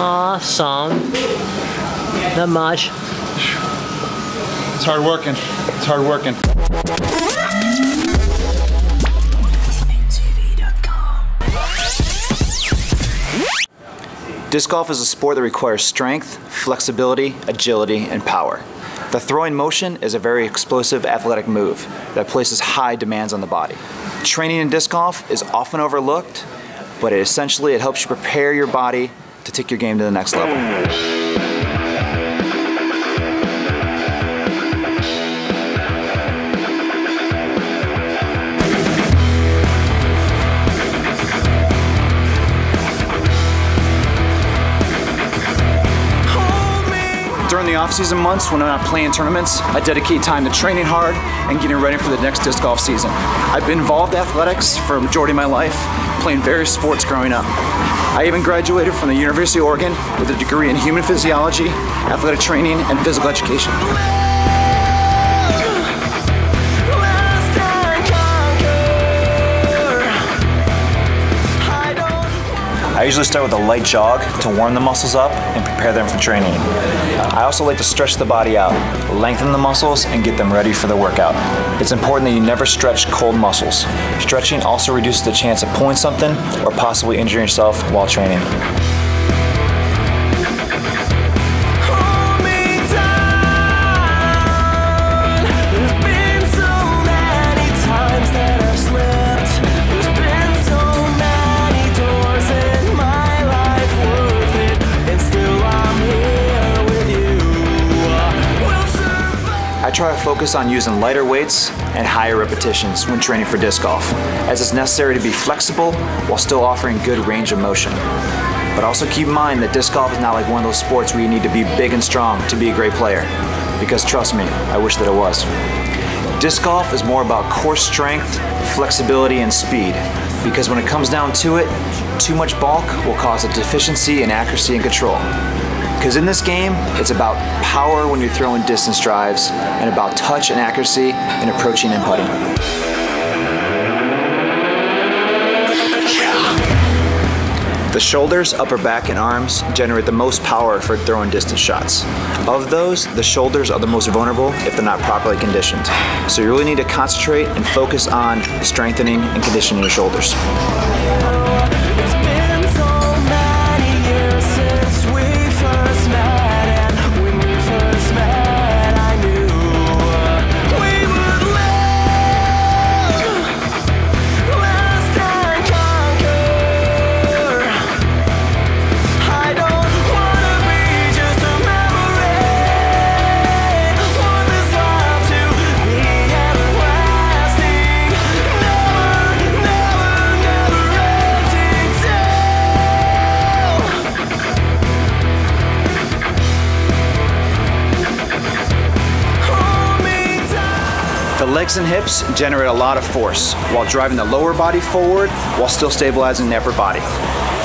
Aw, some. Not much. It's hard working. It's hard working. Disc golf is a sport that requires strength, flexibility, agility, and power. The throwing motion is a very explosive athletic move that places high demands on the body. Training in disc golf is often overlooked, but it essentially it helps you prepare your body to take your game to the next level. During the off-season months when I'm not playing tournaments, I dedicate time to training hard and getting ready for the next disc golf season. I've been involved in athletics for a majority of my life, playing various sports growing up. I even graduated from the University of Oregon with a degree in human physiology, athletic training, and physical education. I usually start with a light jog to warm the muscles up and prepare them for training. I also like to stretch the body out, lengthen the muscles, and get them ready for the workout. It's important that you never stretch cold muscles. Stretching also reduces the chance of pulling something or possibly injuring yourself while training. Try to focus on using lighter weights and higher repetitions when training for disc golf, as it's necessary to be flexible while still offering good range of motion. But also keep in mind that disc golf is not like one of those sports where you need to be big and strong to be a great player, because trust me, I wish that it was. Disc golf is more about core strength, flexibility, and speed, because when it comes down to it, too much bulk will cause a deficiency in accuracy and control. Because in this game, it's about power when you're throwing distance drives and about touch and accuracy in approaching and putting. The shoulders, upper back, and arms generate the most power for throwing distance shots. Of those, the shoulders are the most vulnerable if they're not properly conditioned. So you really need to concentrate and focus on strengthening and conditioning your shoulders. Legs and hips generate a lot of force while driving the lower body forward while still stabilizing the upper body.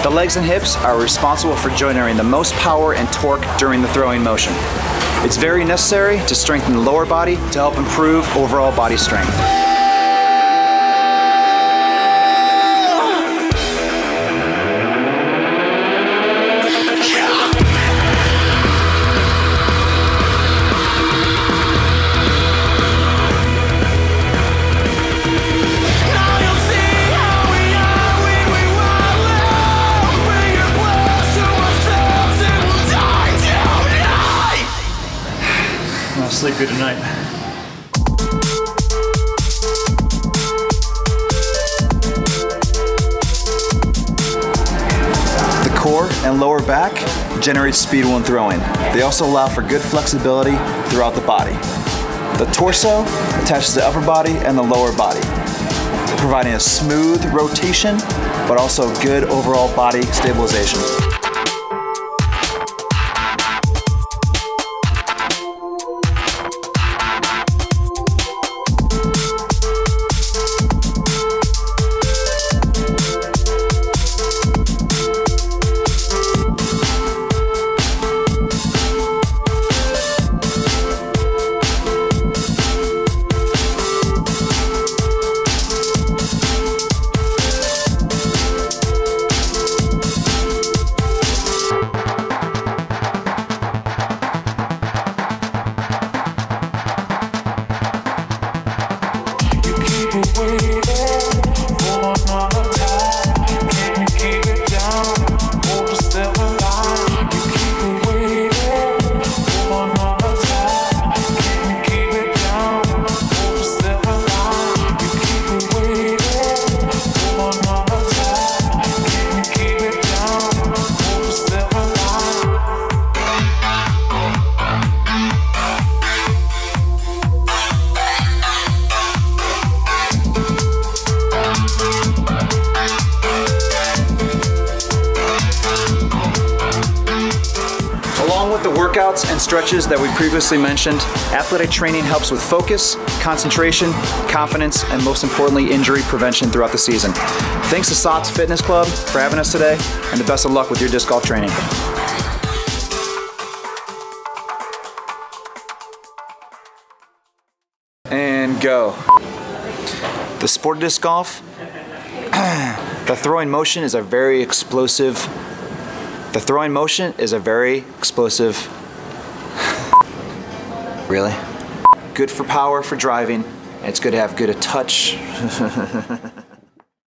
The legs and hips are responsible for generating the most power and torque during the throwing motion. It's very necessary to strengthen the lower body to help improve overall body strength. Sleep good tonight. The core and lower back generate speed when throwing. They also allow for good flexibility throughout the body. The torso attaches the upper body and the lower body, providing a smooth rotation, but also good overall body stabilization. Workouts and stretches that we previously mentioned, athletic training helps with focus, concentration, confidence, and most importantly, injury prevention throughout the season. Thanks to SOTS Fitness Club for having us today, and the best of luck with your disc golf training. And go. The sport of disc golf, the throwing motion is a very explosive the throwing motion is a very explosive. Really? Good for power for driving. It's good to have good a touch.